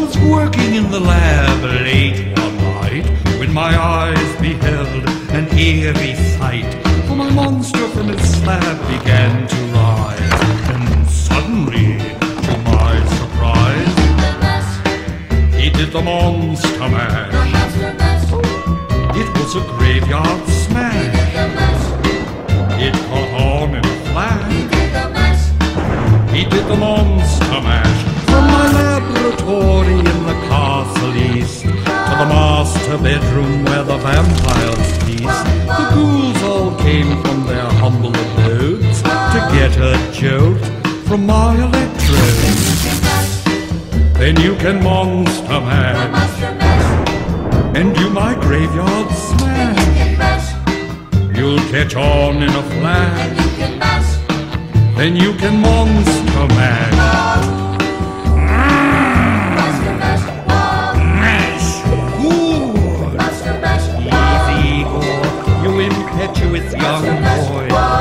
was working in the lab late one night when my eyes beheld an eerie sight. For my monster from its slab began to rise, and suddenly, to my surprise, he did the monster mash. It was a graveyard smash. It caught on in a flash. He did the monster mash master bedroom where the vampires feast. The ghouls all came from their humble abodes to get a jolt from my electrodes. Then you can monster mash and do my graveyard smash. You'll catch on in a flash. Then you can monster mash. young boy.